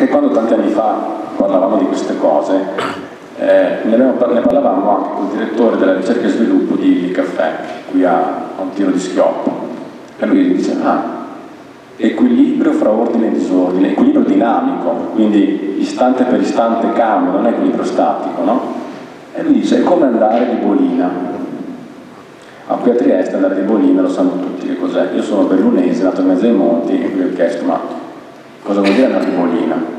che quando tanti anni fa parlavamo di queste cose, eh, ne, parlavamo anche con il direttore della ricerca e sviluppo di, Caffè, qui a, a un tiro di schioppo, e lui dice, ah, equilibrio fra ordine e disordine, equilibrio dinamico, quindi istante per istante cambia, non è equilibrio statico, no? E lui dice, è come andare di bolina. A qui a Trieste andare di bolina lo sanno tutti che cos'è. Io sono bellunese, nato in mezzo ai monti, e qui ho chiesto, ma cosa vuol dire di bolina?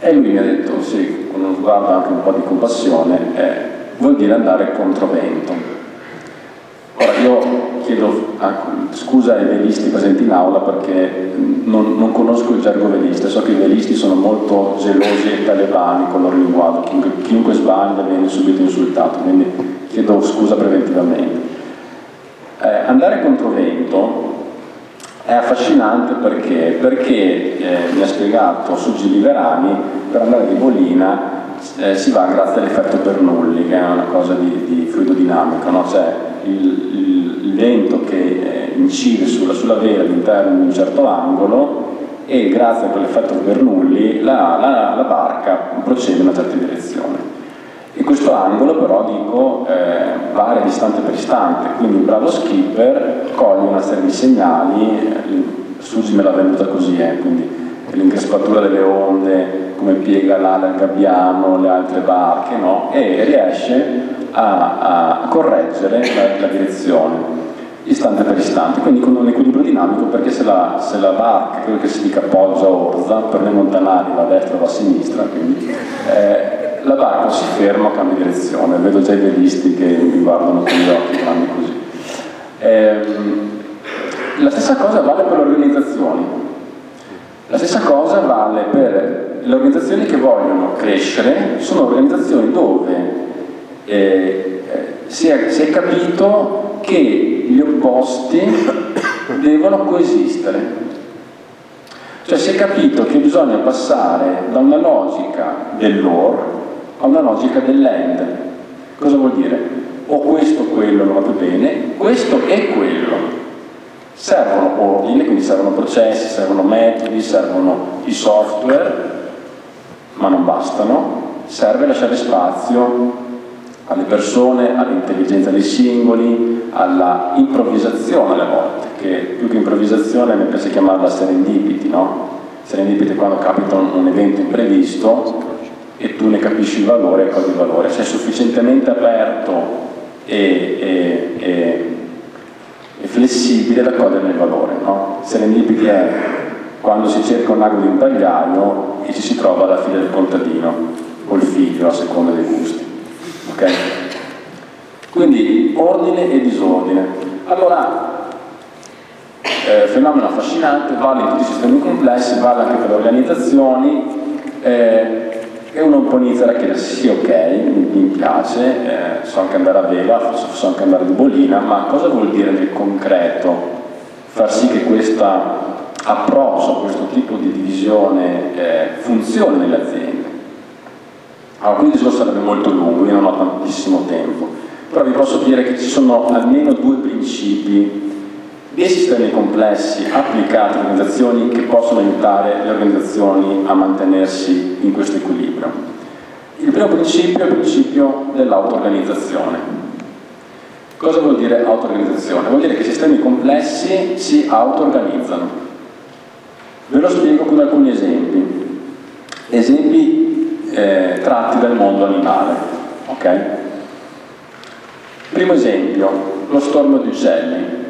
E lui mi ha detto, sì, con uno sguardo anche un po' di compassione, eh, vuol dire andare contro vento. Ora io chiedo scusa ai velisti presenti in aula perché non, non, conosco il gergo velista, so che i velisti sono molto gelosi e talebani con il loro linguaggio, chiunque, chiunque sbaglia viene subito insultato, quindi chiedo scusa preventivamente. Eh, andare contro vento è affascinante perché, perché eh, mi ha spiegato su Gili Verani, per andare di Bolina eh, si va grazie all'effetto Bernoulli, che è una cosa di, di fluido no? cioè il, il, il, vento che eh, incide sulla, sulla vela all'interno di un certo angolo e grazie a quell'effetto Bernoulli la, la, la barca procede in una certa direzione. In questo angolo però dico eh, varia distante per istante, quindi un bravo skipper coglie una serie di segnali, eh, Susi me l'ha venuta così, eh, quindi l'increspatura delle onde, come piega l'ala il gabbiano, le altre barche, no? e riesce a, a correggere la, la, direzione istante per istante, quindi con un equilibrio dinamico perché se la, se la barca, credo che si dica appoggia o orza, per le montanari va a destra o va a sinistra, quindi eh, la barca si ferma, cambia direzione, vedo già i velisti che mi guardano con gli occhi grandi così. Ehm, la stessa cosa vale per le organizzazioni, la stessa cosa vale per le organizzazioni che vogliono crescere, sono organizzazioni dove eh, si, è, si è capito che gli opposti devono coesistere. Cioè si è capito che bisogna passare da una logica dell'or a una logica dell'end. Cosa vuol dire? O questo quello non va più bene, questo e quello. Servono ordini, quindi servono processi, servono metodi, servono i software, ma non bastano. Serve lasciare spazio alle persone, all'intelligenza dei singoli, alla improvvisazione alle volte, che più che improvvisazione mi piace chiamarla serendipity, no? Serendipity è quando capita un evento imprevisto e tu ne capisci il valore e cogli il valore. Sei sufficientemente aperto e, e, e, e flessibile da cogliere il valore. No? Serendipity è quando si cerca un ago di un tagliaio e ci si trova alla fine del contadino o il figlio a seconda dei gusti. Okay? Quindi ordine e disordine. Allora, eh, fenomeno affascinante, vale in tutti i sistemi complessi, vale anche per le organizzazioni. Eh, e uno un po' inizia a chiedersi sì ok, mi, piace, eh, so anche andare a vela, so anche andare di bolina, ma cosa vuol dire nel concreto far sì che questo approccio, questo tipo di divisione eh, funzioni nelle aziende? Allora, quindi il sarebbe molto lungo, io non ho tantissimo tempo, però vi posso dire che ci sono almeno due principi dei sistemi complessi applicati a organizzazioni che possono aiutare le organizzazioni a mantenersi in questo equilibrio. Il primo principio è il principio dell'auto-organizzazione. Cosa vuol dire auto-organizzazione? Vuol dire che i sistemi complessi si auto-organizzano. Ve lo spiego con alcuni esempi. Esempi eh, tratti dal mondo animale. Okay? Primo esempio, lo stormo di uccelli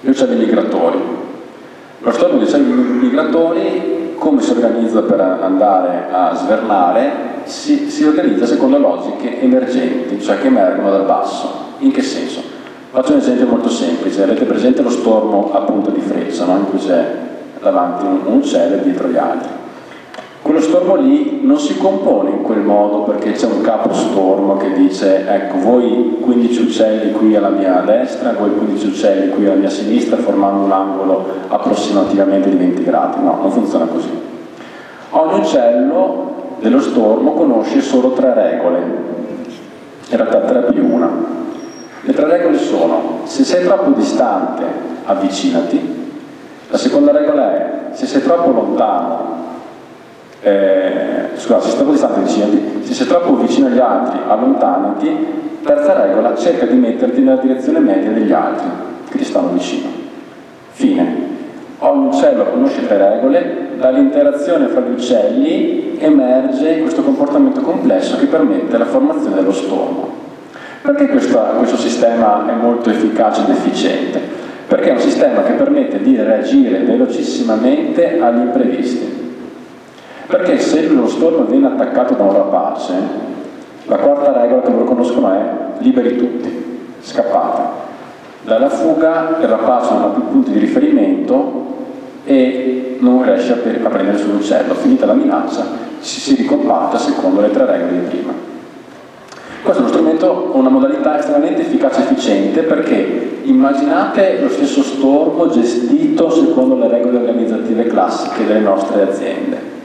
gli uccelli migratori. Lo stormo di uccelli migratori, come si organizza per andare a svernare, si, si organizza secondo logiche emergenti, cioè che emergono dal basso. In che senso? Faccio un esempio molto semplice, avete presente lo stormo a punta di freccia, no? in cui c'è davanti un uccello e dietro gli altri. Quello stormo lì non si compone in quel modo perché c'è un capo stormo che dice ecco voi 15 uccelli qui alla mia destra, voi 15 uccelli qui alla mia sinistra formando un angolo approssimativamente di 20 gradi. No, non funziona così. Ogni uccello dello stormo conosce solo tre regole, in realtà tre più una. Le tre regole sono se sei troppo distante avvicinati, la seconda regola è se sei troppo lontano Eh, scusa, se troppo distante se sei troppo vicino agli altri allontanati, terza regola, cerca di metterti nella direzione media degli altri che ti stanno vicino. Fine. Ogni uccello conosce tre regole, dall'interazione fra gli uccelli emerge questo comportamento complesso che permette la formazione dello stormo. Perché questo, questo sistema è molto efficace ed efficiente? Perché è un sistema che permette di reagire velocissimamente agli imprevisti. Perché se lo stormo viene attaccato da un rapace, la quarta regola che loro conoscono è liberi tutti, scappate. Dalla fuga il rapace non ha più punti di riferimento e non riesce a, a prendere sull'uccello. Finita la minaccia, si, si ricompatta secondo le tre regole di prima. Questo è uno strumento, una modalità estremamente efficace e efficiente perché immaginate lo stesso stormo gestito secondo le regole organizzative classiche delle nostre aziende.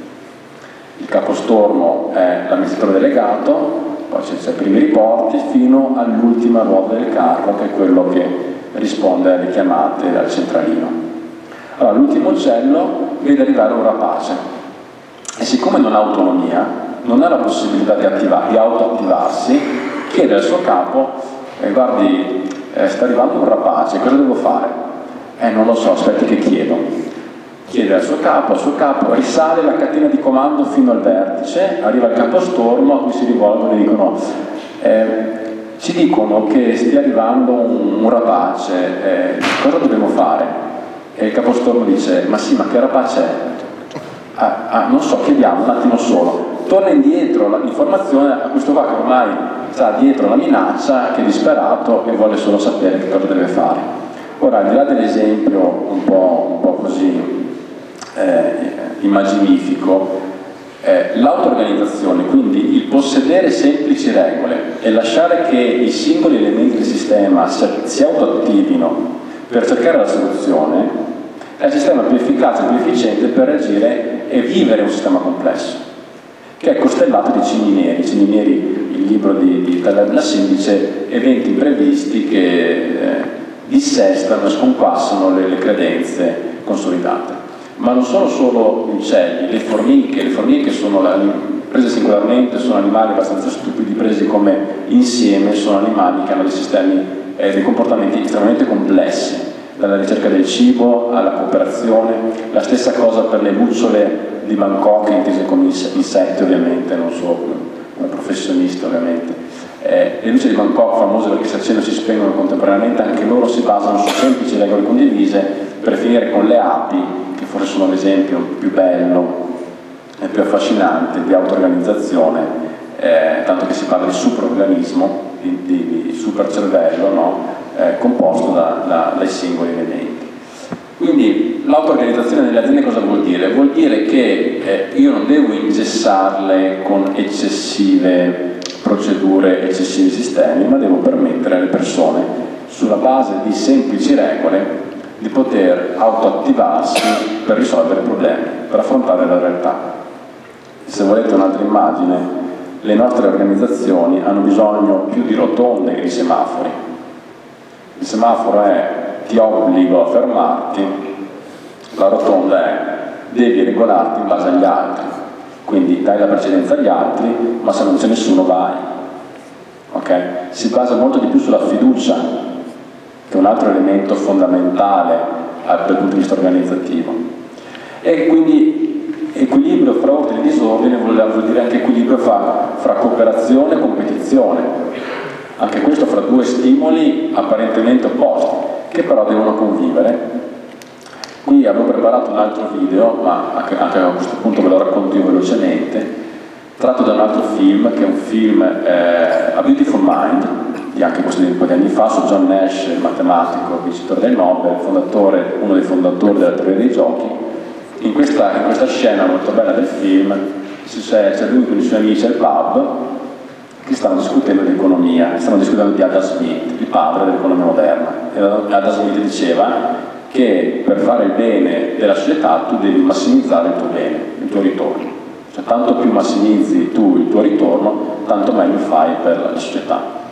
Il capostormo è l'amministratore delegato, poi c'è i primi riporti fino all'ultima ruota del carro che è quello che risponde alle chiamate dal centralino. Allora, l'ultimo uccello vede arrivare un rapace e siccome non ha autonomia, non ha la possibilità di, attiva- di autoattivarsi, chiede al suo capo, eh, guardi, eh, sta arrivando un rapace, cosa devo fare? Eh, non lo so, aspetti che chiedo. Chiede al suo capo, al suo capo risale la catena di comando fino al vertice, arriva il capostormo a cui si rivolgono e dicono eh, ci dicono che stia arrivando un, un rapace, eh, cosa dobbiamo fare? E il capostormo dice, ma sì, ma che rapace è? Ah, ah, non so, chiediamo un attimo solo. Torna indietro l'informazione a questo qua che ormai sta dietro la minaccia, che è disperato e vuole solo sapere che cosa deve fare. Ora, al di là dell'esempio un po', un po così eh, immaginifico, eh, l'auto-organizzazione, quindi il possedere semplici regole e lasciare che i singoli elementi del sistema si, autoattivino per cercare la soluzione, è il sistema più efficace e più efficiente per reagire e vivere un sistema complesso, che è costellato di cigni neri. Cigni neri, il libro di, di Nassim dice eventi imprevisti che eh, dissestano e sconquassano le, le credenze consolidate. Ma non sono solo gli uccelli, le formiche, le formiche sono prese singolarmente sono animali abbastanza stupidi, presi come insieme sono animali che hanno dei sistemi, eh, dei comportamenti estremamente complessi dalla ricerca del cibo alla cooperazione, la stessa cosa per le lucciole di Bangkok intese come insetti ovviamente, non solo come professionisti ovviamente. Eh, le lucciole di Bangkok, famose perché si accendono e si spengono contemporaneamente, anche loro si basano su semplici regole condivise per finire con le api, forse sono l'esempio più bello e più affascinante di auto-organizzazione, eh, tanto che si parla di superorganismo, di, di, di supercervello, no? eh, composto da, da, dai singoli elementi. Quindi l'auto-organizzazione delle aziende cosa vuol dire? Vuol dire che eh, io non devo ingessarle con eccessive procedure, eccessivi sistemi, ma devo permettere alle persone, sulla base di semplici regole, di poter autoattivarsi per risolvere problemi, per affrontare la realtà. Se volete un'altra immagine, le nostre organizzazioni hanno bisogno più di rotonde che di semafori il semaforo è ti obbligo a fermarti, la rotonda è devi regolarti in base agli altri, quindi dai la precedenza agli altri, ma se non c'è nessuno vai. Okay? Si basa molto di più sulla fiducia, che è un altro elemento fondamentale dal punto di vista organizzativo. E quindi equilibrio fra ordine e disordine vuol dire anche equilibrio fra, fra cooperazione e competizione anche questo fra due stimoli apparentemente opposti, che però devono convivere. Qui avevo preparato un altro video, ma anche, a questo punto ve lo racconto io velocemente, tratto da un altro film, che è un film, eh, A Beautiful Mind, di anche questo di un po' di anni fa, su John Nash, matematico, vincitore del Nobel, fondatore, uno dei fondatori della teoria dei giochi. In questa, in questa scena molto bella del film c'è lui con i suoi amici al pub che stanno discutendo di economia, stanno discutendo di Adam Smith, il padre dell'economia moderna. E Adam Smith diceva che per fare il bene della società tu devi massimizzare il tuo bene, il tuo ritorno. Cioè tanto più massimizzi tu il tuo ritorno, tanto meglio fai per la società.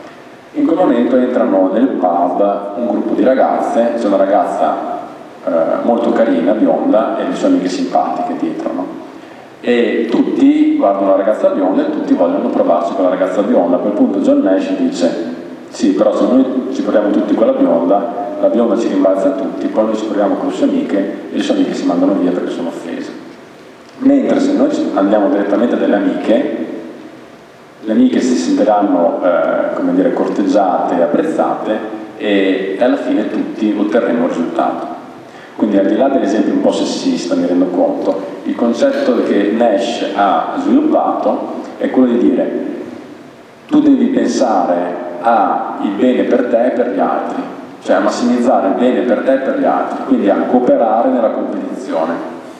In quel momento entrano nel pub un gruppo di ragazze, c'è una ragazza eh, molto carina, bionda, e le sue amiche simpatiche dietro. No? e tutti guardano la ragazza bionda e tutti vogliono provarci con la ragazza bionda. A quel punto John Nash dice sì, però se noi ci proviamo tutti con la bionda, la bionda ci rimbalza tutti, poi noi ci proviamo con le sue amiche e le sue amiche si mandano via perché sono offese. Mentre se noi andiamo direttamente dalle amiche, le amiche si sentiranno eh, dire, corteggiate e apprezzate e alla fine tutti otterremo il risultato. Quindi al di là dell'esempio un po' sessista, mi rendo conto, il concetto che Nash ha sviluppato è quello di dire tu devi pensare al bene per te e per gli altri, cioè a massimizzare il bene per te e per gli altri, quindi a cooperare nella competizione,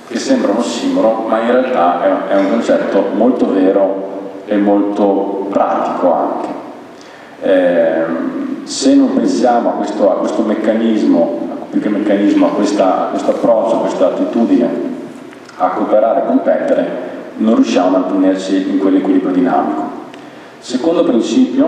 che sembra un ossimoro, ma in realtà è un concetto molto vero e molto pratico anche. Eh, se non pensiamo a questo, a questo meccanismo, più che meccanismo, a, questa, a questo approccio, a questa attitudine a cooperare e competere, non riusciamo a mantenerci in quell'equilibrio dinamico. Secondo principio,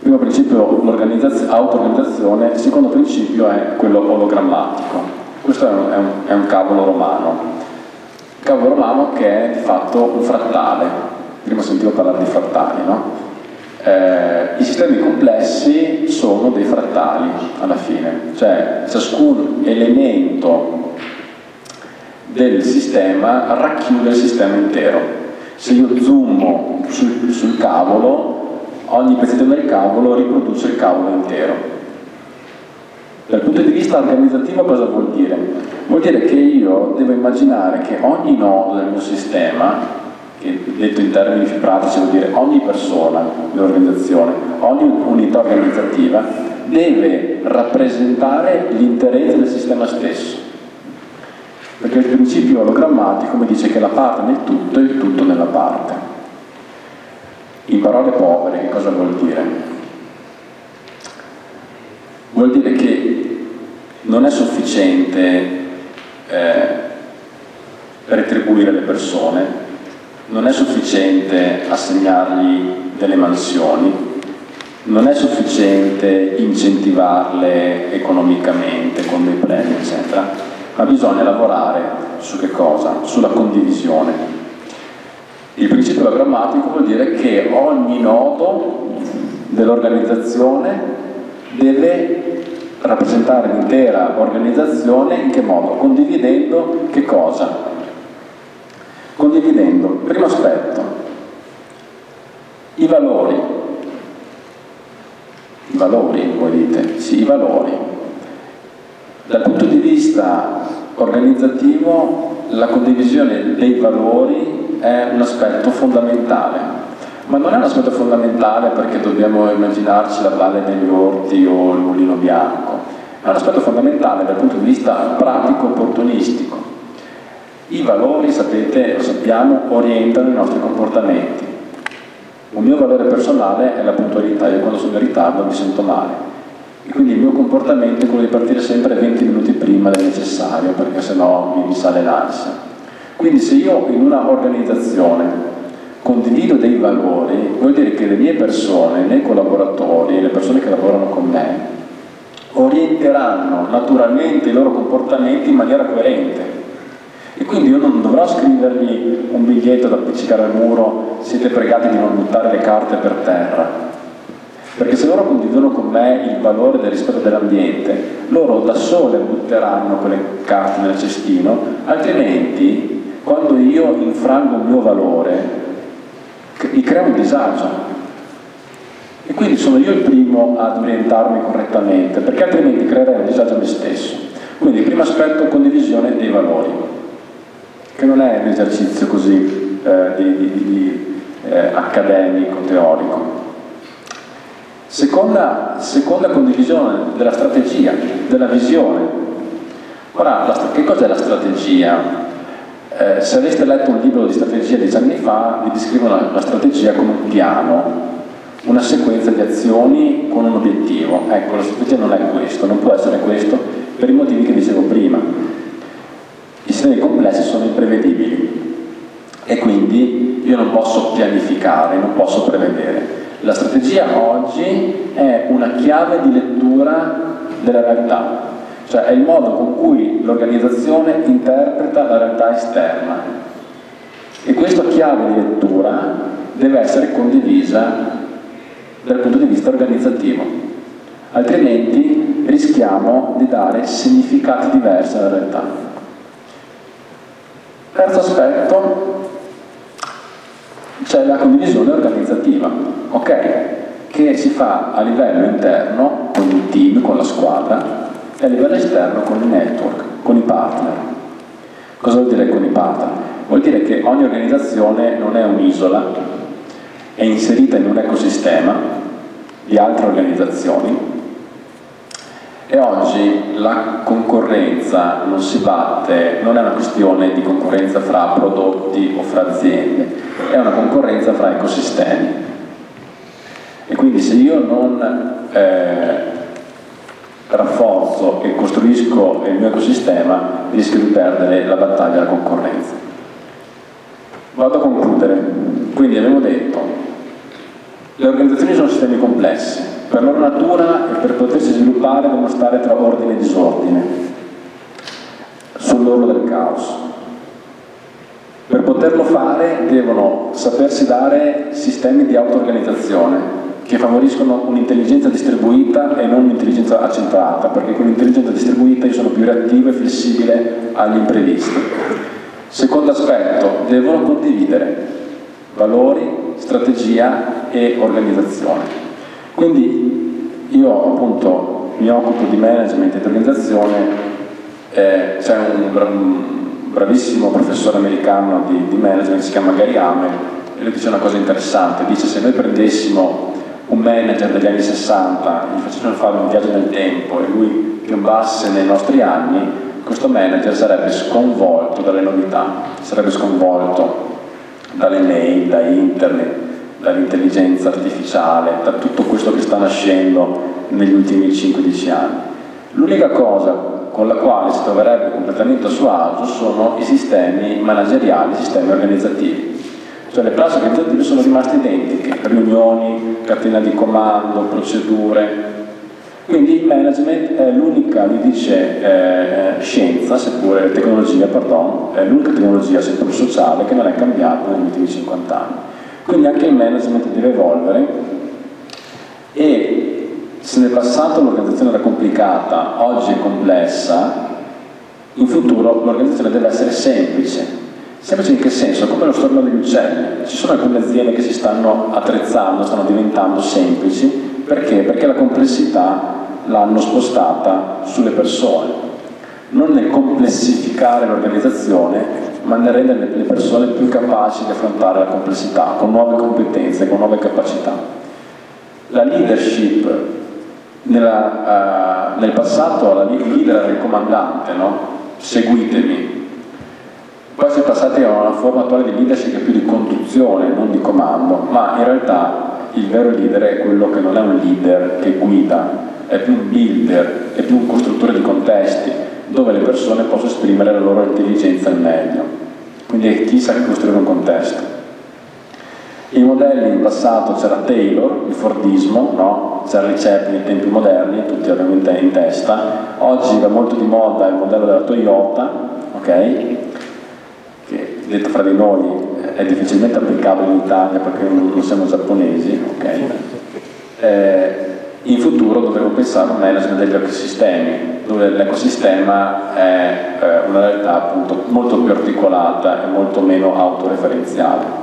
primo principio l'auto-organizzazione, il secondo principio è quello ologrammatico. Questo è un, è un, è un cavolo romano. Cavolo romano che è di fatto un frattale. Prima sentivo parlare di frattali, no? Eh, I sistemi complessi sono dei frattali alla fine, cioè ciascun elemento del sistema racchiude il sistema intero se io zoom sul, sul cavolo, ogni pezzetto del cavolo riproduce il cavolo intero. Dal punto di vista organizzativo cosa vuol dire? Vuol dire che io devo immaginare che ogni nodo del mio sistema, che detto in termini più pratici vuol dire ogni persona dell'organizzazione, ogni unità organizzativa, deve rappresentare l'interesse del sistema stesso perché il principio ologrammatico mi dice che la parte nel tutto è il tutto nella parte. In parole povere che cosa vuol dire? Vuol dire che non è sufficiente eh, retribuire le persone, non è sufficiente assegnargli delle mansioni, non è sufficiente incentivarle economicamente con dei premi, eccetera ma bisogna lavorare su che cosa? Sulla condivisione. Il principio grammatico vuol dire che ogni nodo dell'organizzazione deve rappresentare l'intera organizzazione in che modo? Condividendo che cosa? Condividendo, primo aspetto, i valori. I valori, voi dite? Sì, i valori. Dal punto di vista organizzativo la condivisione dei valori è un aspetto fondamentale, ma non è un aspetto fondamentale perché dobbiamo immaginarci la valle degli orti o il mulino bianco, è un aspetto fondamentale dal punto di vista pratico opportunistico. I valori, sapete, lo sappiamo, orientano i nostri comportamenti. Un mio valore personale è la puntualità, io quando sono in ritardo mi sento male e quindi il mio comportamento è quello di partire sempre 20 minuti prima del necessario perché sennò mi risale l'ansia. Quindi se io in una organizzazione condivido dei valori, vuol dire che le mie persone, i miei collaboratori, le persone che lavorano con me, orienteranno naturalmente i loro comportamenti in maniera coerente. E quindi io non dovrò scrivergli un biglietto da appiccicare al muro, siete pregati di non buttare le carte per terra, perché se loro condividono con me il valore del rispetto dell'ambiente, loro da sole butteranno quelle carte nel cestino, altrimenti quando io infrango un mio valore mi crea un disagio. E quindi sono io il primo ad orientarmi correttamente, perché altrimenti creerei un disagio a me stesso. Quindi il primo aspetto, condivisione dei valori, che non è un esercizio così eh, di, di, di, eh, accademico, teorico, Seconda, seconda condivisione della strategia, della visione. Ora, la, che cos'è la strategia? Eh, se aveste letto un libro di strategia dieci anni fa, vi descrivono la, la strategia come un piano, una sequenza di azioni con un obiettivo. Ecco, la strategia non è questo, non può essere questo per i motivi che dicevo prima. I sistemi complessi sono imprevedibili e quindi io non posso pianificare, non posso prevedere. La strategia oggi è una chiave di lettura della realtà, cioè è il modo con cui l'organizzazione interpreta la realtà esterna. E questa chiave di lettura deve essere condivisa dal punto di vista organizzativo, altrimenti rischiamo di dare significati diversi alla realtà. Terzo aspetto, c'è la condivisione organizzativa, ok? Che si fa a livello interno con il team, con la squadra e a livello esterno con il network, con i partner. Cosa vuol dire con i partner? Vuol dire che ogni organizzazione non è un'isola, è inserita in un ecosistema di altre organizzazioni e oggi la concorrenza non si batte, non è una questione di concorrenza fra prodotti o fra aziende, è una concorrenza fra ecosistemi. E quindi se io non eh, rafforzo e costruisco il mio ecosistema, rischio di perdere la battaglia alla concorrenza. Vado a concludere. Quindi abbiamo detto, le organizzazioni sono sistemi complessi, per loro natura e per potersi sviluppare devono stare tra ordine e disordine, sull'orlo del caos. Per poterlo fare devono sapersi dare sistemi di auto-organizzazione che favoriscono un'intelligenza distribuita e non un'intelligenza accentrata, perché con l'intelligenza distribuita io sono più reattivo e flessibile agli imprevisti. Secondo aspetto, devono condividere valori, strategia e organizzazione. Quindi io appunto mi occupo di management e di organizzazione, eh, c'è un bravissimo professore americano di, di management, si chiama Gary Hamel, e lui dice una cosa interessante, dice se noi prendessimo un manager degli anni 60, gli facessimo fare un viaggio nel tempo e lui piombasse nei nostri anni, questo manager sarebbe sconvolto dalle novità, sarebbe sconvolto dalle mail, da internet, dall'intelligenza artificiale, da tutto questo che sta nascendo negli ultimi 5-10 anni. L'unica cosa con la quale si troverebbe completamente a suo agio sono i sistemi manageriali, i sistemi organizzativi. Cioè le prassi organizzative sono rimaste identiche, riunioni, catena di comando, procedure, quindi il management è l'unica, mi dice, eh, scienza, seppure tecnologia, pardon, è l'unica tecnologia, seppur sociale, che non è cambiata negli ultimi 50 anni. Quindi anche il management deve evolvere e se nel passato l'organizzazione era complicata, oggi è complessa, in futuro l'organizzazione deve essere semplice. Semplice in che senso? Come lo storno degli uccelli. Ci sono alcune aziende che si stanno attrezzando, stanno diventando semplici, perché? Perché la complessità l'hanno spostata sulle persone. Non nel complessificare l'organizzazione, ma nel rendere le persone più capaci di affrontare la complessità, con nuove competenze, con nuove capacità. La leadership nella, uh, nel passato la leader era il comandante, no? seguitemi. Poi si è passati a una forma attuale di leadership che è più di conduzione, non di comando, ma in realtà il vero leader è quello che non è un leader che guida, è più un builder, è più un costruttore di contesti, dove le persone possono esprimere la loro intelligenza al meglio. Quindi è chi sa costruire un contesto. I modelli in passato c'era Taylor, il Fordismo, no? c'era Riceppi nei tempi moderni, tutti ovviamente in testa. Oggi va molto di moda il modello della Toyota, okay? che detto fra di noi è difficilmente applicabile in Italia perché non siamo giapponesi, okay? eh, in futuro dovremo pensare a un management degli ecosistemi, dove l'ecosistema è eh, una realtà appunto molto più articolata e molto meno autoreferenziale.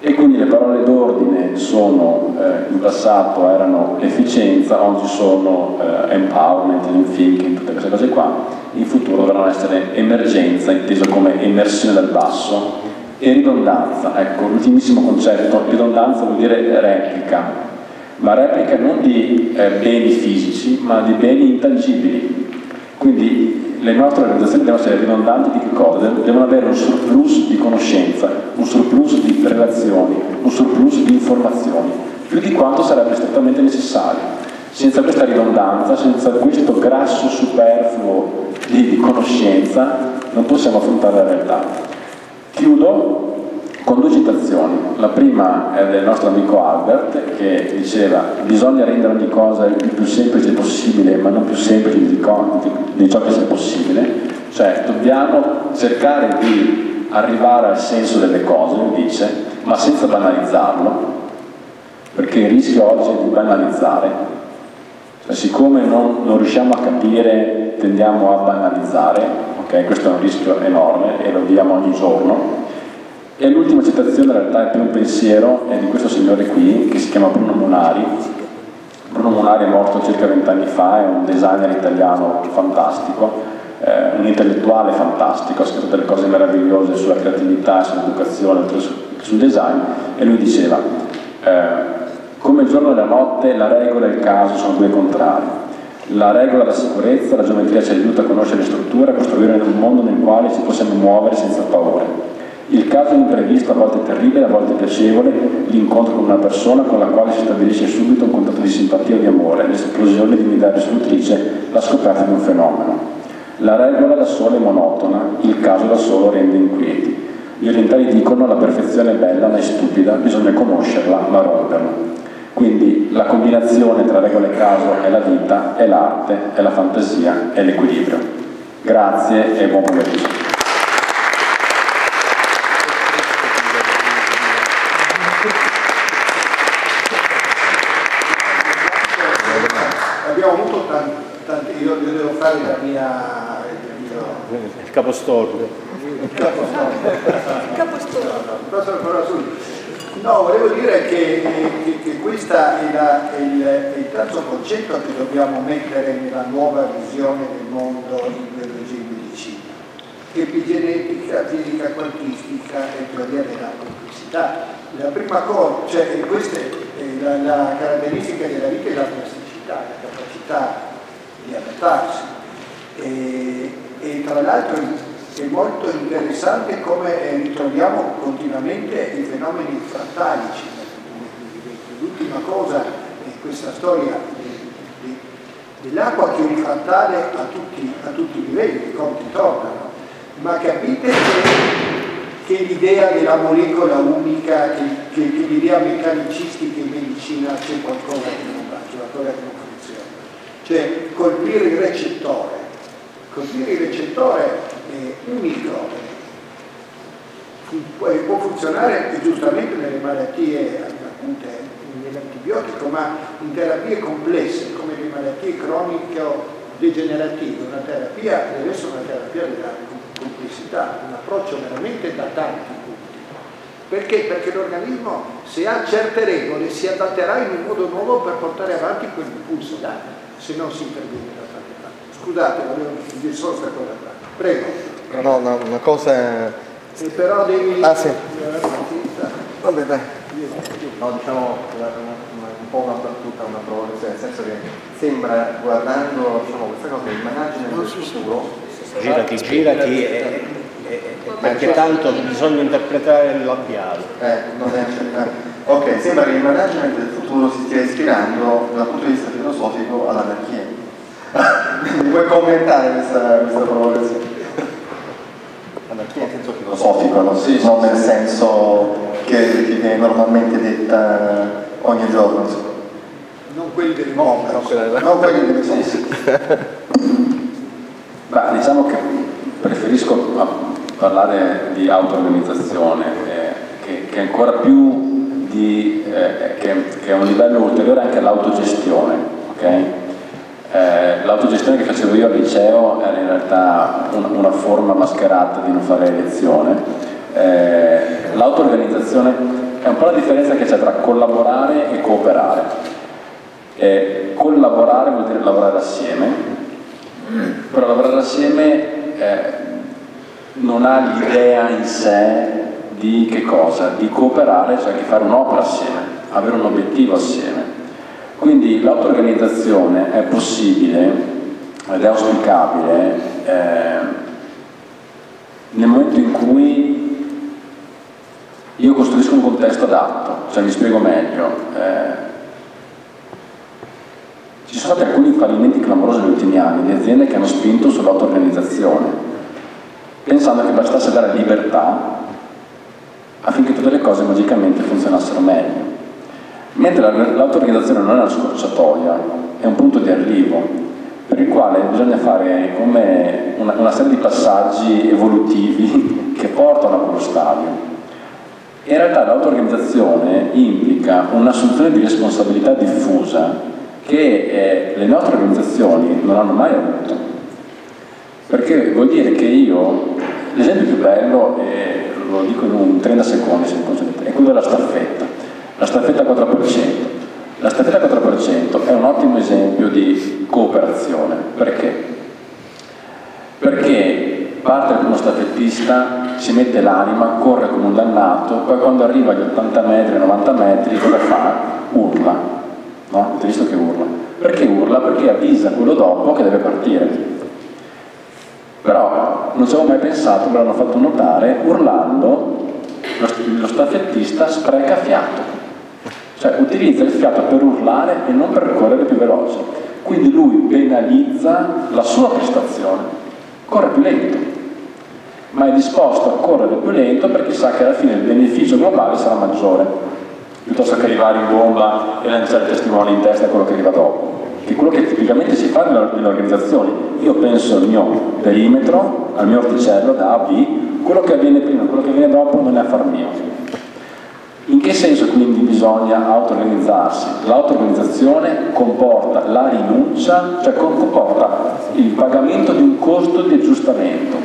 E quindi le parole d'ordine sono, eh, in passato erano efficienza, oggi sono eh, empowerment, thinking, tutte queste cose qua, in futuro dovranno essere emergenza, inteso come emersione dal basso, e ridondanza, ecco l'ultimissimo concetto, ridondanza vuol dire replica, ma replica non di eh, beni fisici, ma di beni intangibili. Quindi le nostre organizzazioni devono essere ridondanti di che cosa? Devono avere un surplus di conoscenza, un surplus di relazioni, un surplus di informazioni, più di quanto sarebbe strettamente necessario. Senza questa ridondanza, senza questo grasso superfluo di, di conoscenza, non possiamo affrontare la realtà. Chiudo con due citazioni. La prima è del nostro amico Albert che diceva bisogna rendere ogni cosa il più semplice possibile ma non più semplice di, di ciò che sia possibile, cioè dobbiamo cercare di arrivare al senso delle cose, dice, ma senza banalizzarlo, perché il rischio oggi è di banalizzare, cioè, siccome non, non, riusciamo a capire tendiamo a banalizzare, ok? Questo è un rischio enorme e lo vediamo ogni giorno. E l'ultima citazione in realtà è più un pensiero, è di questo signore qui, che si chiama Bruno Munari. Bruno Munari è morto circa vent'anni fa, è un designer italiano fantastico, eh, un intellettuale fantastico, ha scritto delle cose meravigliose sulla creatività, sull'educazione, sul design, e lui diceva, eh, come il giorno e la notte, la regola e il caso sono due contrari. La regola è la sicurezza, la geometria ci aiuta a conoscere strutture, a costruire un mondo nel quale ci possiamo muovere senza paure. Il caso imprevisto, a volte terribile, a volte piacevole, l'incontro con una persona con la quale si stabilisce subito un contatto di simpatia o di amore, l'esplosione di un'idea risolutrice, la scoperta di un fenomeno. La regola da sola è monotona, il caso da solo rende inquieti. Gli orientali dicono la perfezione è bella ma è stupida, bisogna conoscerla ma romperla. Quindi la combinazione tra regola e caso è la vita, è l'arte, è la fantasia, è l'equilibrio. Grazie e buon pomeriggio. Tanti io, io devo fare la mia il capostoro. Il capostoro. No, volevo dire che, che, che questo è, è, il, è, il, terzo concetto che dobbiamo mettere nella nuova visione del mondo in biologia e medicina. Epigenetica, fisica quantistica e teoria della complessità. La prima cosa, cioè questa è la, la caratteristica della vita è la plasticità, capacità di adattarsi. E, e tra l'altro è molto interessante come eh, ritroviamo continuamente i fenomeni frattalici. L'ultima cosa è questa storia dell'acqua che è frattale a tutti, a tutti i livelli, i conti tornano, ma capite che, che l'idea della molecola unica, che, che, che l'idea meccanicistica in medicina c'è qualcosa che non va, c'è qualcosa che non funziona. Cioè colpire il recettore colpire il recettore è unico, può funzionare giustamente nelle malattie acute nell'antibiotico, ma in terapie complesse come le malattie croniche o degenerative, una terapia deve essere una terapia della complessità, un approccio veramente da tanti punti. Perché? Perché l'organismo se ha certe regole si adatterà in un modo nuovo per portare avanti quell'impulso là, se non si interviene Scusate, volevo dire solo questa cosa qua. Prego. No, no, una cosa... E però devi... Ah sì. Vabbè, dai. No, diciamo un po' una battuta, una provocazione, nel senso che sembra, guardando diciamo, questa cosa, il management del futuro... Girati, girati e, e, perché tanto bisogna interpretare il labiale. Eh, non è accettato. Ok, sembra che il management del futuro si stia ispirando dal punto di vista filosofico all'anarchia Vuoi commentare questa, questa provocazione? Anarchia in senso filosofico, no? sì, non nel senso che, viene normalmente detta ogni giorno. Insomma. Non quelli del mondo, non, non quelli del sì, sì. Beh, diciamo che preferisco parlare di auto-organizzazione, eh, che, che, è ancora più di, eh, che, che, è un livello ulteriore anche all'autogestione, ok? Eh, l'autogestione che facevo io al liceo era in realtà un, una forma mascherata di non fare lezione. Eh, l'auto-organizzazione è un po' la differenza che c'è tra collaborare e cooperare. Eh, collaborare vuol dire lavorare assieme, però lavorare assieme eh, non ha l'idea in sé di che cosa? Di cooperare, cioè di fare un'opera assieme, avere un obiettivo assieme. Quindi l'auto-organizzazione è possibile ed è auspicabile eh, nel momento in cui io costruisco un contesto adatto, cioè mi spiego meglio. Eh, ci sono stati alcuni fallimenti clamorosi negli ultimi anni di aziende che hanno spinto sull'auto-organizzazione, pensando che bastasse dare libertà cose magicamente funzionassero meglio. Mentre l'autoorganizzazione non è una scorciatoia, è un punto di arrivo, per il quale bisogna fare come una, una serie di passaggi evolutivi che portano a quello stadio. In realtà l'auto-organizzazione implica un'assunzione di responsabilità diffusa che eh, le nostre organizzazioni non hanno mai avuto. Perché vuol dire che io, l'esempio più bello, eh, lo dico in un 30 secondi se mi consentite, è quello della staffetta, la staffetta 4%. La staffetta 4% è un ottimo esempio di cooperazione. Perché? Perché parte uno staffettista, si mette l'anima, corre come un dannato, poi quando arriva agli 80 metri, 90 metri, cosa fa? Urla. No? Avete visto che urla? Perché urla? Perché avvisa quello dopo che deve partire. Però non ci avevo mai pensato, me l'hanno fatto notare, urlando lo staffettista spreca fiato. Cioè utilizza il fiato per urlare e non per correre più veloce. Quindi lui penalizza la sua prestazione, corre più lento, ma è disposto a correre più lento perché sa che alla fine il beneficio globale sarà maggiore, piuttosto che arrivare in bomba e lanciare il testimone in testa a quello che arriva dopo, che è quello che tipicamente si fa nelle organizzazioni. Io penso al mio perimetro, al mio orticello da A a B, quello che avviene prima, quello che avviene dopo non è affar mio. In che senso quindi bisogna auto-organizzarsi? L'auto-organizzazione comporta la rinuncia, cioè comporta il pagamento di un costo di aggiustamento.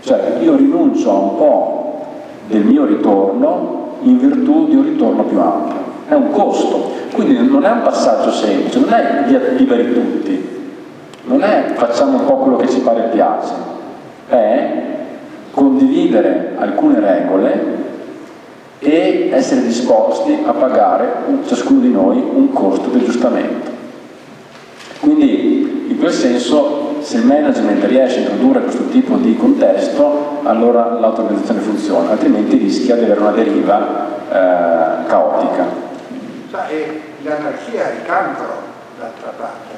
Cioè io rinuncio a un po' del mio ritorno in virtù di un ritorno più ampio. È un costo, quindi non è un passaggio semplice, non è via liberi tutti, non è facciamo un po' quello che ci pare e piace, è condividere alcune regole e essere disposti a pagare ciascuno di noi un costo di aggiustamento. Quindi in quel senso se il management riesce a introdurre questo tipo di contesto allora l'autorizzazione funziona, altrimenti rischia di avere una deriva eh, caotica. E l'anarchia è il cancro d'altra parte,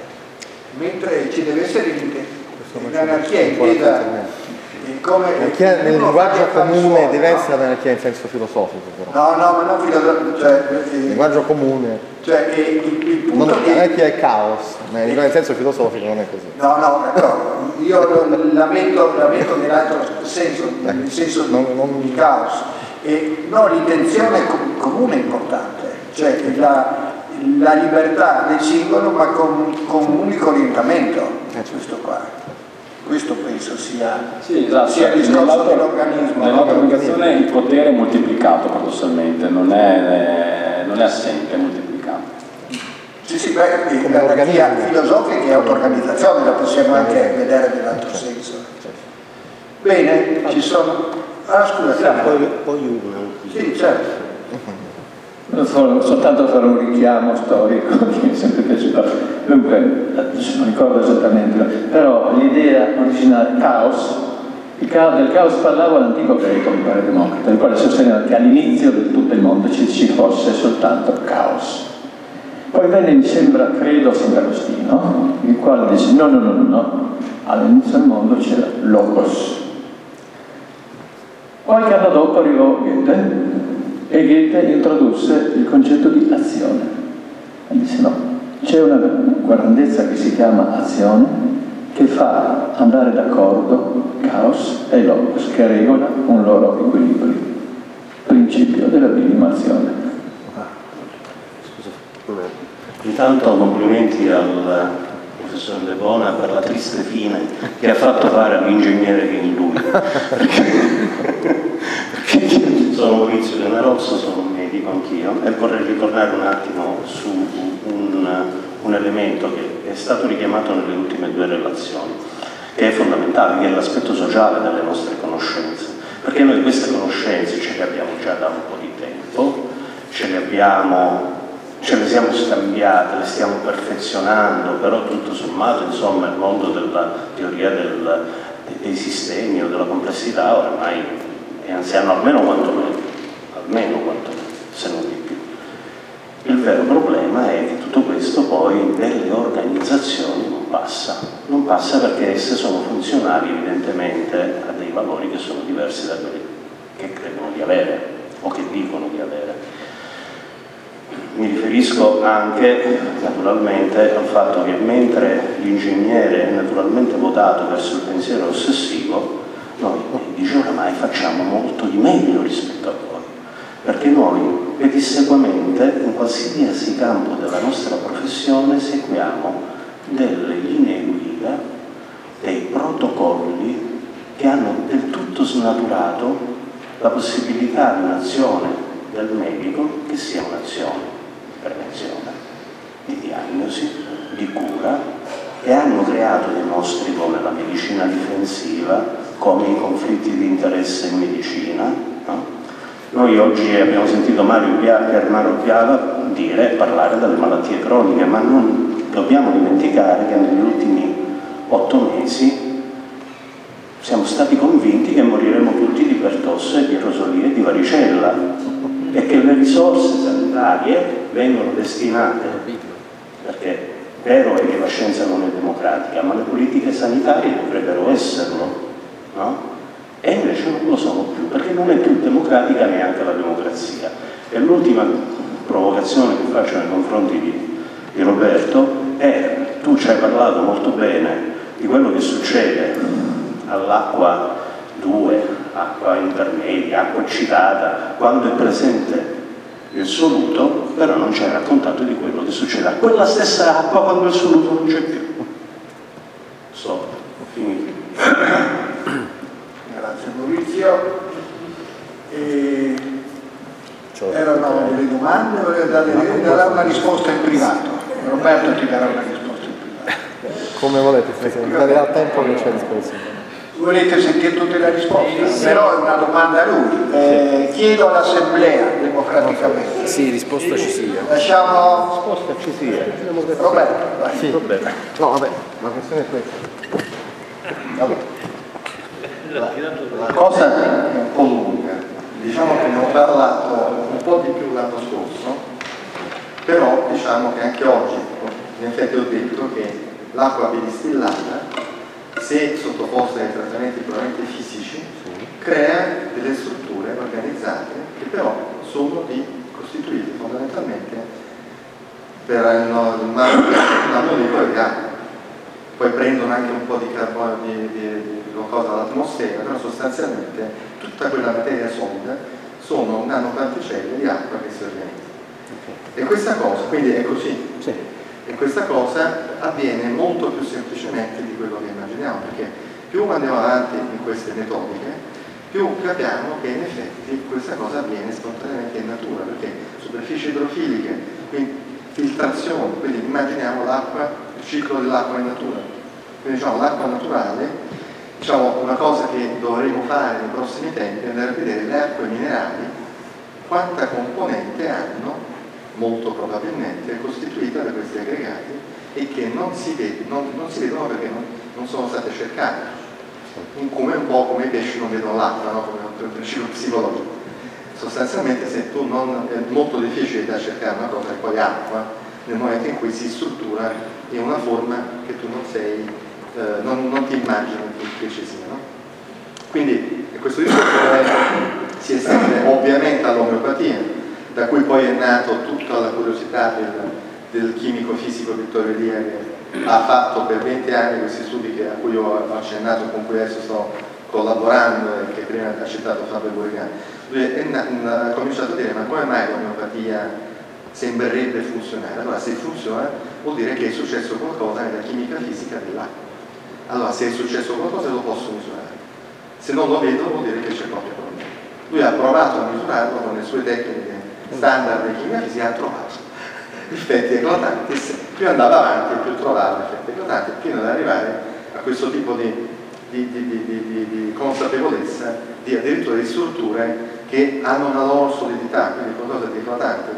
mentre ci deve essere l'anarchia intesa come l'anarchia nel linguaggio comune è diversa dall'anarchia in senso filosofico però. No, no, ma non filosofico, cioè, il linguaggio comune. Cioè, il, il punto non, che... L'anarchia è caos, ma in senso filosofico non è così. No, no, d'accordo. Io la metto, la metto nell'altro senso, nel ecco, senso di, non, non... di caos. E, no, l'intenzione comune è importante, cioè la, la libertà del singolo ma con, con un unico orientamento, eh, questo qua. Questo penso sia, sì, esatto. sia il discorso dell'organismo. Nell'organizzazione il potere è moltiplicato paradossalmente, non è, non è assente, è moltiplicato. Sì, sì, beh, come l'anarchia filosofica e auto-organizzazione la possiamo anche vedere nell'altro senso. Bene, ci sono... Ah, scusa, poi, poi una. Sì, certo. Soltanto fare un richiamo storico che mi è sempre piaciuto. Dunque, non ricordo esattamente, però l'idea originale caos, il caos, del caos parlava l'antico greco, mi pare Democrito, il quale sosteneva che all'inizio di tutto il mondo ci, ci fosse soltanto caos. Poi venne, mi sembra, credo, Sant'Agostino, il quale dice no, no, no, no, no, all'inizio del mondo c'era logos. Qualche anno dopo arrivò Goethe e Goethe introdusse il concetto di azione. E disse no, c'è una grandezza che si chiama azione che fa andare d'accordo caos e logos, che regola un loro equilibrio, principio della minimazione. Intanto complimenti al professor De Bona per la triste fine che ha fatto fare all'ingegnere che in lui. sono Maurizio Denarozzo, sono un medico anch'io e vorrei ritornare un attimo su un, un, elemento che è stato richiamato nelle ultime due relazioni, che è fondamentale, che è l'aspetto sociale delle nostre conoscenze, perché noi queste conoscenze ce le abbiamo già da un po' di tempo, ce le abbiamo ce le siamo scambiate, le stiamo perfezionando, però tutto sommato insomma il mondo della teoria del, dei sistemi o della complessità ormai è anziano almeno quanto me, almeno quanto me, se non di più. Il vero problema è che tutto questo poi nelle organizzazioni non passa, non passa perché esse sono funzionali evidentemente a dei valori che sono diversi da quelli che credono di avere o che dicono di avere. Mi riferisco anche naturalmente al fatto che mentre l'ingegnere è naturalmente votato verso il pensiero ossessivo, noi dice oramai facciamo molto di meglio rispetto a voi, perché noi pedissequamente in qualsiasi campo della nostra professione seguiamo delle linee guida, dei protocolli che hanno del tutto snaturato la possibilità di un'azione del medico che sia un'azione prevenzione, di diagnosi, di cura e hanno creato dei mostri come la medicina difensiva, come i conflitti di interesse in medicina. No? Noi oggi abbiamo sentito Mario Germano Piava dire, parlare delle malattie croniche, ma non dobbiamo dimenticare che negli ultimi otto mesi siamo stati convinti che moriremo tutti di pertosse, di rosolia e di varicella e che le risorse sanitarie vengono destinate, perché è vero è che la scienza non è democratica, ma le politiche sanitarie dovrebbero esserlo, no? E invece non lo sono più, perché non è più democratica neanche la democrazia. E l'ultima provocazione che faccio nei confronti di, di Roberto è, tu ci hai parlato molto bene di quello che succede all'acqua 2, acqua intermedia, acqua citata, quando è presente il soluto, però non ci ha raccontato di quello che succede a quella stessa acqua quando il soluto non c'è più. Ho finito. Grazie Maurizio. E erano delle domande, dare, darà una risposta in privato. Roberto ti darà una risposta in privato. Come volete, Presidente, darà tempo che c'è a disposizione. Volete sentire tutte le risposte? Però è una domanda a lui. Eh, chiedo all'Assemblea democraticamente. Sì, risposta ci sia. Lasciamo Risposta ci sia. Roberto, vai. Sì. Problema. No, vabbè, la questione è questa. La cosa è un po' lunga, diciamo che ne ho parlato un po' di più l'anno scorso, però diciamo che anche oggi, in effetti ho detto che l'acqua pedistillata, se sottoposta ai trattamenti puramente fisici, crea delle strutture organizzate che però sono di, costituite fondamentalmente per il molecola di acqua poi prendono anche un po' di carbonio di, di, di qualcosa dall'atmosfera, però sostanzialmente tutta quella materia solida sono nanoparticelle di acqua che si organizzano. E questa cosa, quindi è così, Sì. e questa cosa avviene molto più semplicemente di quello che immaginiamo, perché più andiamo avanti in queste metodiche, più capiamo che in effetti questa cosa avviene spontaneamente in natura, perché superfici idrofiliche, quindi filtrazione, quindi immaginiamo l'acqua, il ciclo dell'acqua in natura. Quindi diciamo l'acqua naturale, diciamo una cosa che dovremo fare nei prossimi tempi è andare a vedere le acque minerali quanta componente hanno, molto probabilmente, costituita da questi aggregati e che non si, vede, non, non si vedono perché non, non sono state cercate. Come un po' come i pesci non vedono l'acqua, no? come un principio psicologico. Sostanzialmente se tu non, è molto difficile da cercare una cosa e poi acqua nel momento in cui si struttura in una forma che tu non sei, eh, non, non ti immagini che, ci sia. no? Quindi questo discorso si estende ovviamente all'omeopatia, da cui poi è nato tutta la curiosità del, del chimico fisico Vittorio Elia che ha fatto per 20 anni questi studi che- a cui ho accennato, con cui adesso sto collaborando e che prima ha citato Fabio Borgani. Lui ha cominciato a dire ma come mai l'omeopatia sembrerebbe funzionare? Allora se funziona vuol dire che è successo qualcosa nella chimica fisica dell'acqua. Allora se è successo qualcosa lo posso misurare. Se non lo vedo vuol dire che c'è qualche problema. Lui ha provato a misurarlo con le sue tecniche standard di chimica fisica ha trovato effetti eclatanti. Più andava avanti più trovava effetti eclatanti fino ad arrivare a questo tipo di- di- di- di- di consapevolezza di addirittura di strutture che hanno una loro solidità, quindi qualcosa di eclatante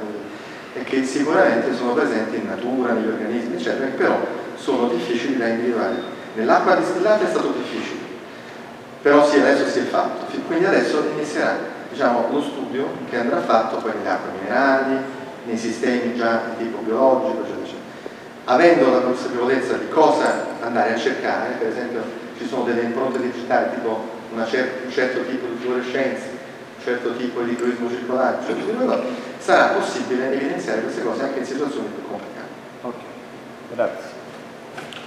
e che sicuramente sono presenti in natura, negli organismi, eccetera, che però sono difficili da individuare. Nell'acqua distillata è stato difficile, però sì, adesso si è fatto. Quindi adesso inizierà diciamo, lo studio che andrà fatto poi nelle acque minerali, nei sistemi già di tipo biologico, eccetera, eccetera. Avendo la consapevolezza di cosa andare a cercare, per esempio ci sono delle impronte digitali tipo una cer- un certo tipo di fluorescenza, certo tipo di egoismo circolare, certo tipo di sarà possibile evidenziare queste cose anche in situazioni più complicate. Ok, grazie.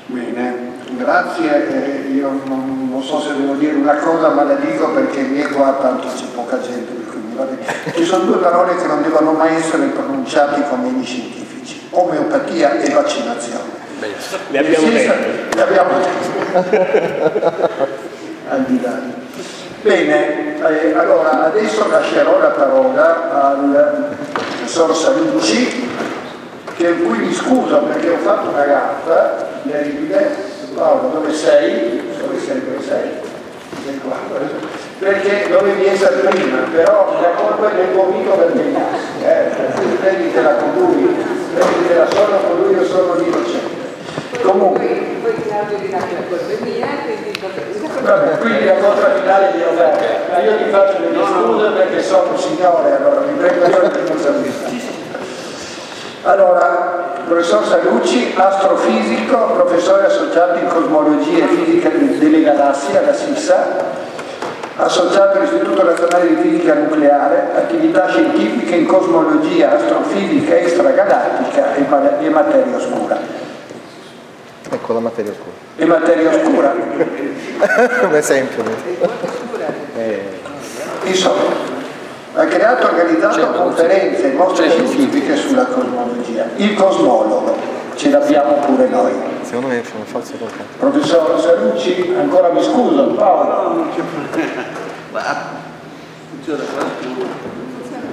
Bene, grazie. Eh, io non, non so se devo dire una cosa, ma la dico perché mi qua tanto c'è poca gente, mi va bene. Ci sono due parole che non devono mai essere pronunciate con meni scientifici, omeopatia e vaccinazione. Le abbiamo dette. Le abbiamo dette. Al di là. Bene, eh, allora adesso lascerò la parola al professor Salucci, che cui mi scuso perché ho fatto una gaffa terribile. Paolo, dove sei? Dove sei? Dove sei? Perché dovevi essere prima, però la colpa è del tuo amico Verdegnassi, eh? prenditela con lui, prenditela solo con lui, io sono l'innocente. Comunque, Poi, Claudio la quindi Vabbè, quindi la cosa finale di Roberto, ma io ti faccio delle scuse perché sono un signore, allora mi prendo io le responsabilità. Allora, professor Salucci, astrofisico, professore associato in cosmologia e fisica delle galassie alla SISA, associato all'Istituto Nazionale di Fisica Nucleare, attività scientifiche in cosmologia, astrofisica extragalattica e e materia oscura. Ecco la materia oscura. E materia oscura, Un esempio. Insomma, ha creato e organizzato conferenze e mostre scientifiche sulla cosmologia. Il cosmologo, ce l'abbiamo pure noi. Secondo me c'è un falso toccato. Professor Salucci, ancora mi scuso, Paolo. Funziona?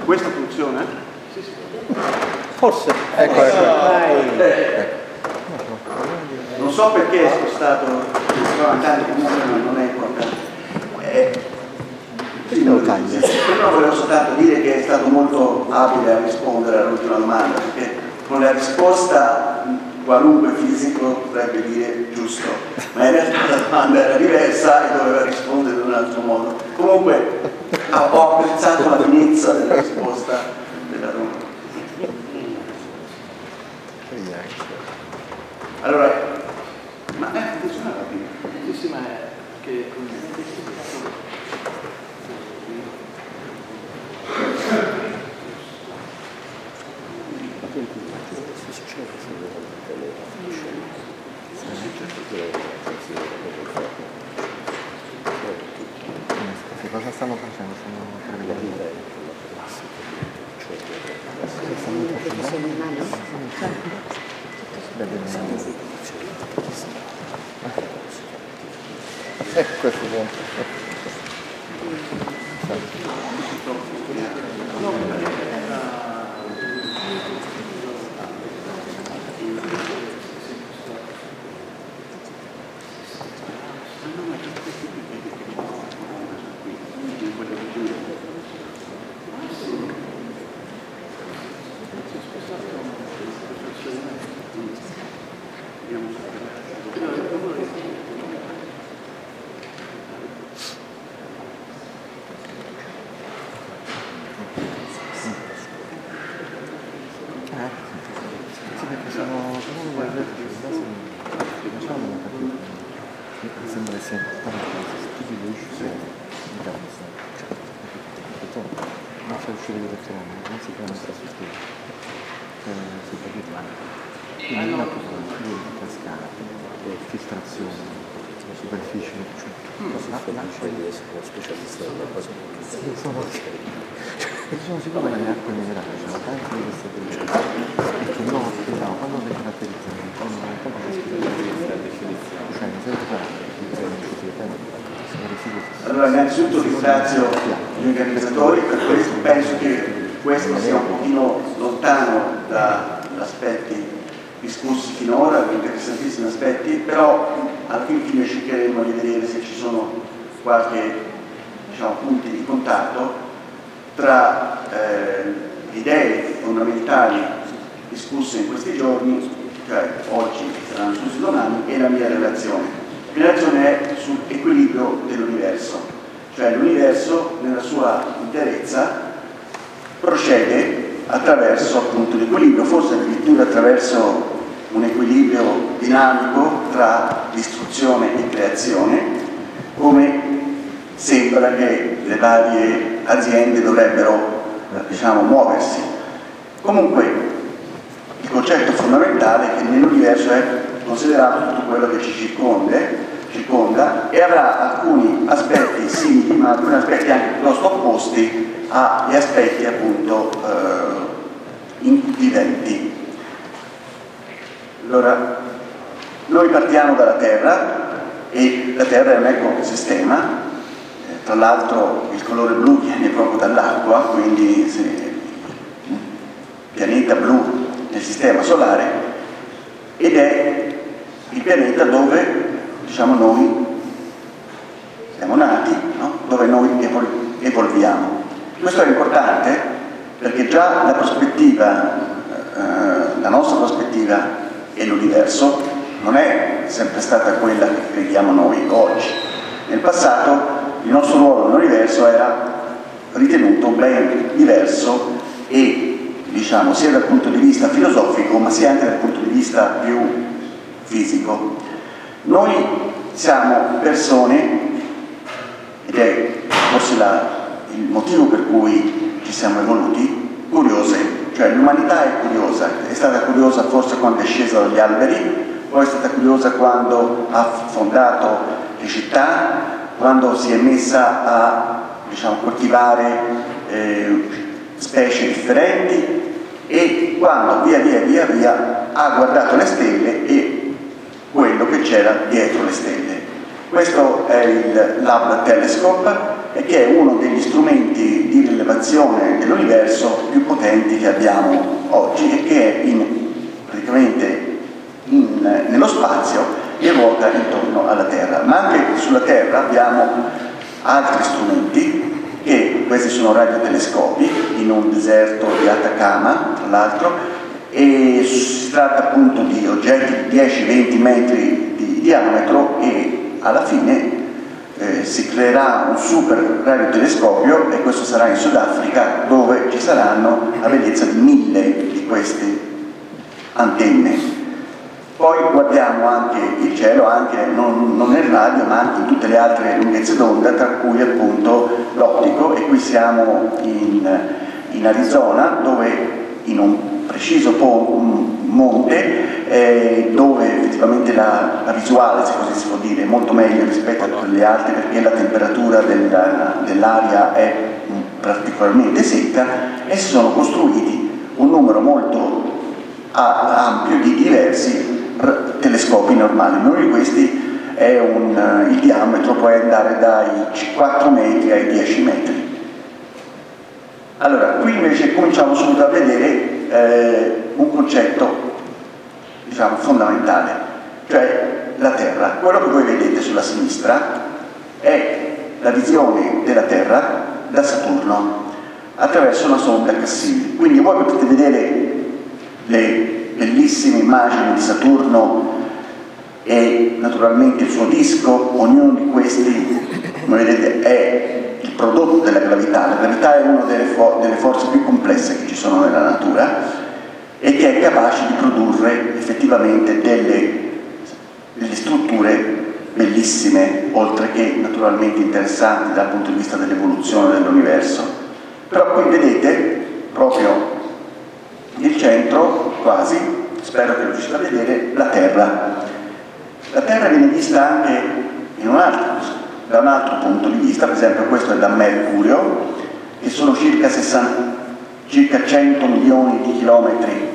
Questo funziona? Forse. Ecco, ecco. Non so perché è spostato, comunque non è importante. Eh? Però volevo soltanto dire che è stato molto abile a rispondere all'ultima domanda, perché con la risposta qualunque fisico potrebbe dire giusto, ma in realtà la domanda era diversa e doveva rispondere in un altro modo. Comunque ah, ho apprezzato la finezza della risposta della domanda. Allora, ma eh, funzionava prima. Sì, sì, ma è che... Cosa stanno facendo? Stanno prevedendo. Eh, questo è buono. Sì, perché sono sono due vertici, adesso facciamo una capita. Mi sembra sia importante che sostituisci di causa. Perché non c'è uscire di personale, non si può essere sostituito. Eh, si capito? Quindi una cosa di cascata, filtrazione, superficie, cioè, l'acqua sono specialista della cosa. Sono, sono sicuro che le acque minerali sono tante di queste cose perché no, no, quando le caratterizzano non proprio la definizione cioè non fare Allora, innanzitutto ringrazio gli organizzatori per questo, penso che questo sia un pochino lontano dagli aspetti discussi finora, interessantissimi aspetti, però alla fin fine cercheremo di vedere se ci sono qualche diciamo, punti di contatto tra eh, le idee fondamentali discusse in questi giorni, cioè oggi saranno discusse domani, e la mia relazione. La mia relazione è sull'equilibrio dell'universo, cioè l'universo nella sua interezza procede attraverso appunto l'equilibrio, forse addirittura attraverso un equilibrio dinamico tra distruzione e creazione, come sembra che le varie aziende dovrebbero diciamo, muoversi. Comunque, il concetto fondamentale è che nell'universo è considerato tutto quello che ci circonde, circonda e avrà alcuni aspetti simili, ma alcuni aspetti anche piuttosto opposti agli aspetti appunto eh, viventi. Allora, noi partiamo dalla Terra e la Terra è un ecosistema, tra l'altro il colore blu viene proprio dall'acqua, quindi se, pianeta blu nel sistema solare ed è il pianeta dove diciamo noi siamo nati, no? dove noi evol evolviamo. Questo è importante perché già la prospettiva, eh, la nostra prospettiva e l'universo non è sempre stata quella che crediamo noi oggi. Nel passato il nostro ruolo nell'universo era ritenuto ben diverso e diciamo sia dal punto di vista filosofico ma sia anche dal punto di vista più fisico. Noi siamo persone ed è forse la, il motivo per cui ci siamo evoluti curiose cioè l'umanità è curiosa, è stata curiosa forse quando è scesa dagli alberi, poi è stata curiosa quando ha fondato le città, quando si è messa a diciamo, coltivare eh, specie differenti e quando via via via via ha guardato le stelle e quello che c'era dietro le stelle. Questo è il Lab Telescope che è uno degli strumenti di rilevazione dell'universo più potenti che abbiamo oggi e che è in, praticamente in, nello spazio e ruota intorno alla Terra. Ma anche sulla Terra abbiamo altri strumenti che questi sono radiotelescopi in un deserto di Atacama, tra l'altro, e si tratta appunto di oggetti di 10-20 metri di diametro e alla fine eh, si creerà un super radiotelescopio e questo sarà in Sudafrica dove ci saranno la bellezza di mille di queste antenne. Poi guardiamo anche il cielo, anche non, non nel radio ma anche in tutte le altre lunghezze d'onda, tra cui appunto l'ottico e qui siamo in, in Arizona dove in un preciso monte eh, dove effettivamente la, la, visuale, se così si può dire, è molto meglio rispetto a tutte le altre perché la temperatura dell'aria è particolarmente secca e si sono costruiti un numero molto ampio di diversi telescopi normali. Uno di questi è un, il diametro può andare dai 4 metri ai 10 metri. Allora, qui invece cominciamo subito a vedere eh, un concetto diciamo, fondamentale, cioè la Terra. Quello che voi vedete sulla sinistra è la visione della Terra da Saturno attraverso una sonda Cassini. Quindi voi potete vedere le bellissime immagini di Saturno e naturalmente il suo disco, ognuno di questi, come vedete, è il prodotto della gravità. La gravità è una delle, for delle forze più complesse che ci sono nella natura e che è capace di produrre effettivamente delle, delle strutture bellissime, oltre che naturalmente interessanti dal punto di vista dell'evoluzione dell'universo. Però qui vedete proprio il centro, quasi, spero che riuscite a vedere, la Terra. La Terra viene vista anche un altro, da un altro punto di vista, per esempio questo è da Mercurio, che sono circa, 60, circa 100 milioni di chilometri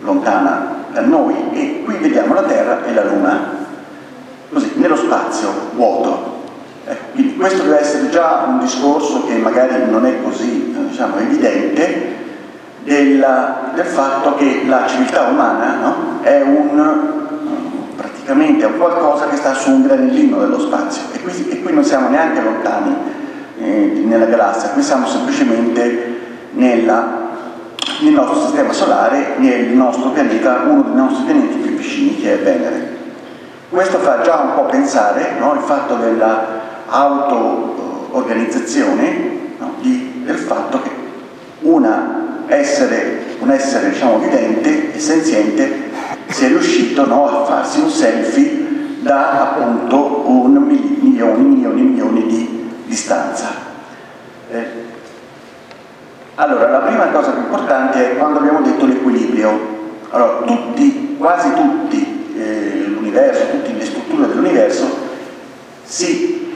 lontana da noi e qui vediamo la Terra e la Luna, così, nello spazio vuoto. Ecco, quindi questo deve essere già un discorso che magari non è così diciamo, evidente della, del fatto che la civiltà umana no, è un praticamente un qualcosa che sta su un granellino dello spazio e qui, e qui non siamo neanche lontani eh, nella galassia, qui siamo semplicemente nella, nel nostro sistema solare, nel nostro pianeta, uno dei nostri pianeti più vicini che è Venere. Questo fa già un po' pensare no, il fatto dell'auto-organizzazione no, del fatto che una essere, un essere diciamo, vivente e senziente sia riuscito no, a farsi un selfie da appunto un milioni, milioni, milioni di distanza. Eh, allora, la prima cosa più importante importante è quando abbiamo detto l'equilibrio. Allora, tutti, quasi tutti eh, l'universo, tutte le strutture dell'universo si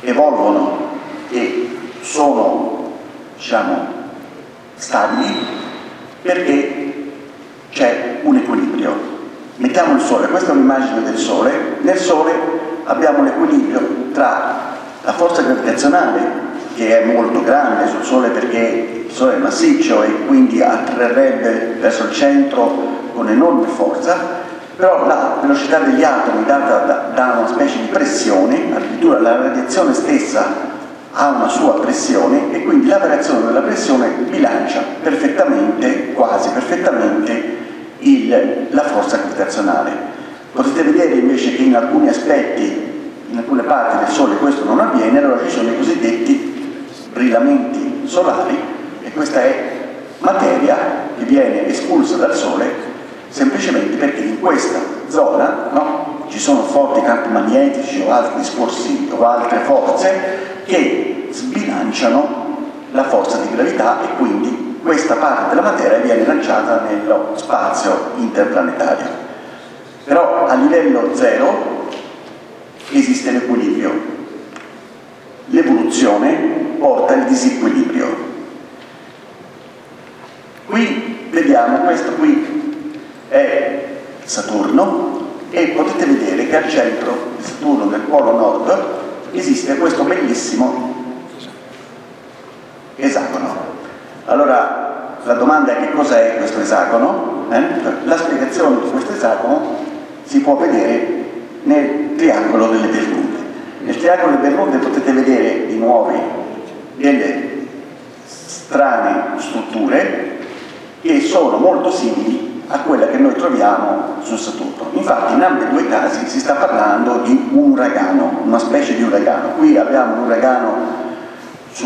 evolvono e sono, diciamo, stabili perché c'è un equilibrio. Mettiamo il Sole, questa è un'immagine del Sole. Nel Sole abbiamo l'equilibrio tra la forza gravitazionale che è molto grande sul Sole perché il Sole è massiccio e quindi attrarrebbe verso il centro con enorme forza, però la velocità degli atomi data da, da una specie di pressione, addirittura la radiazione stessa ha una sua pressione e quindi la variazione della pressione bilancia perfettamente, quasi perfettamente, il, la forza gravitazionale. Potete vedere invece che in alcuni aspetti, in alcune parti del Sole questo non avviene, allora ci sono i cosiddetti brillamenti solari e questa è materia che viene espulsa dal Sole semplicemente perché in questa zona no, ci sono forti campi magnetici o altri discorsi o altre forze che sbilanciano la forza di gravità e quindi questa parte della materia viene lanciata nello spazio interplanetario. Però a livello zero esiste l'equilibrio. L'evoluzione porta il disequilibrio. Qui vediamo, questo qui è Saturno e potete vedere che al centro di Saturno, nel polo nord, esiste questo bellissimo esagono. Allora la domanda è che cos'è questo esagono? Eh? La spiegazione di questo esagono si può vedere nel triangolo delle Bermude. Nel triangolo delle Bermude potete vedere di nuovo delle strane strutture che sono molto simili a quella che noi troviamo su Saturno. Infatti in ambedue i casi si sta parlando di un uragano, una specie di uragano. Qui abbiamo un uragano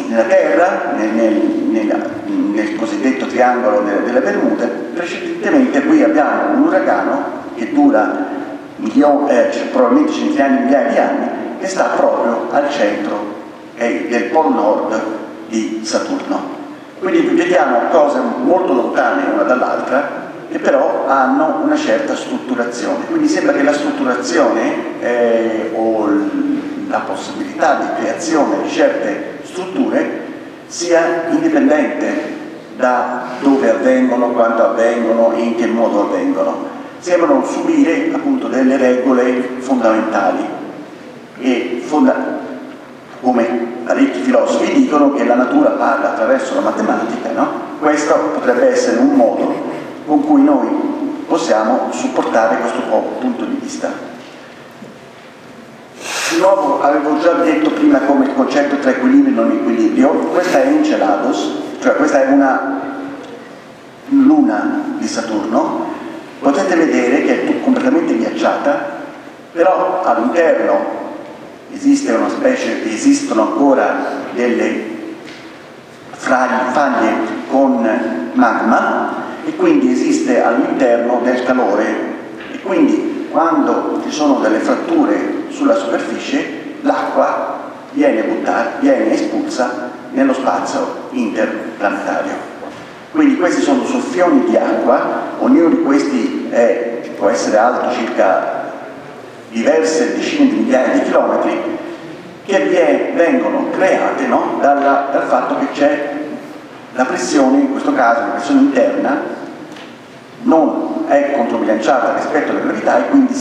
nella Terra, nel, nel, nel, cosiddetto triangolo delle, delle, Bermude, precedentemente qui abbiamo un uragano che dura milioni, eh, probabilmente centinaia di migliaia di anni, che sta proprio al centro eh, del polo nord di Saturno. Quindi vediamo cose molto lontane una dall'altra che però hanno una certa strutturazione. Quindi sembra che la strutturazione eh, o la possibilità di creazione di certe strutture sia indipendente da dove avvengono, quando avvengono e in che modo avvengono. Sembrano subire appunto delle regole fondamentali e fonda come parecchi filosofi dicono che la natura parla attraverso la matematica, no? questo potrebbe essere un modo con cui noi possiamo supportare questo punto di vista. Di nuovo avevo già detto prima come il concetto tra equilibrio e non equilibrio, questa è Encelados, cioè questa è una luna di Saturno, potete vedere che è completamente ghiacciata, però all'interno esiste specie, esistono ancora delle faglie con magma e quindi esiste all'interno del calore e quindi quando ci sono delle fratture sulla superficie l'acqua viene, buttata, viene espulsa nello spazio interplanetario. Quindi questi sono soffioni di acqua, ognuno di questi è, può essere alto circa diverse decine di migliaia di chilometri che vengono create no, dalla, dal fatto che c'è la pressione, in questo caso la pressione interna, non è controbilanciata rispetto alla gravità e quindi